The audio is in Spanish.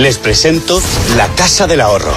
Les presento la Casa del Ahorro.